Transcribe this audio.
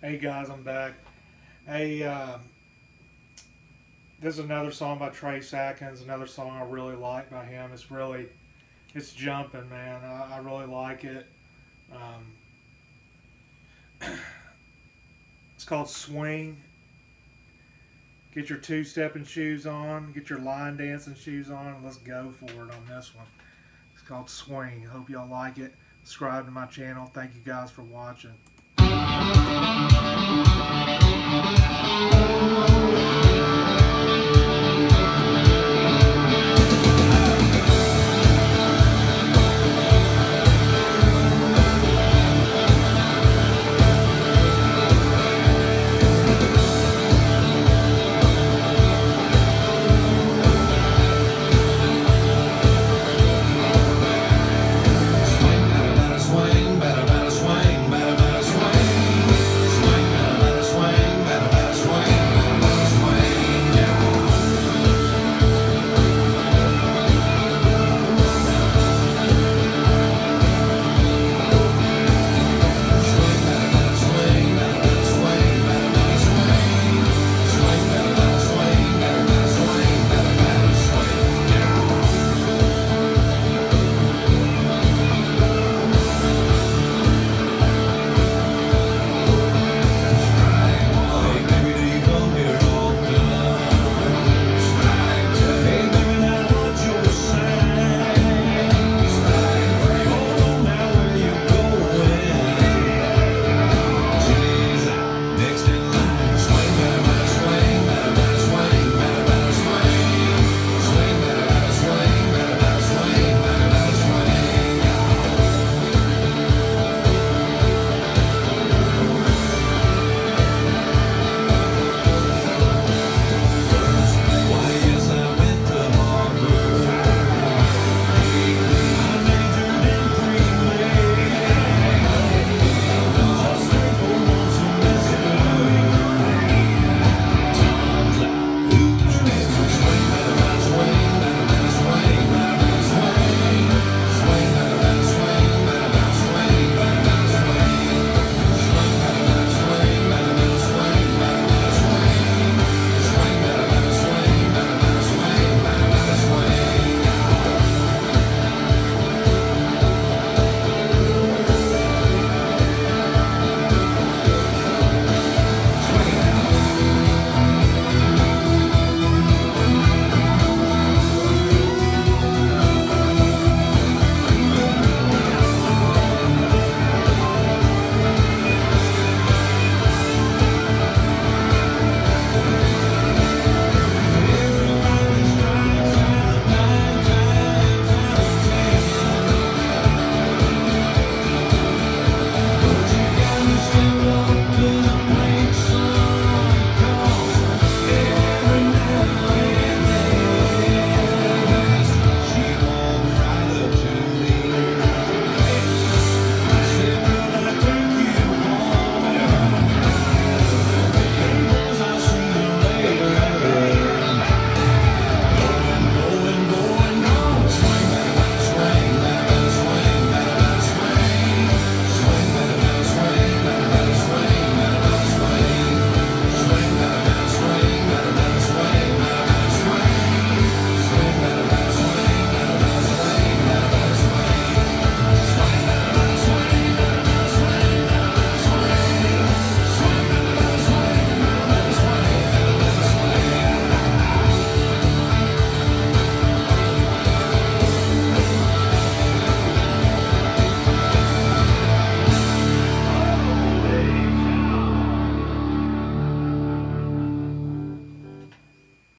Hey guys, I'm back. Hey, um, this is another song by Trace Atkins. Another song I really like by him. It's really, it's jumping, man. I, I really like it. Um, it's called Swing. Get your two-stepping shoes on. Get your line dancing shoes on. Let's go for it on this one. It's called Swing. Hope y'all like it. Subscribe to my channel. Thank you guys for watching. Thank you.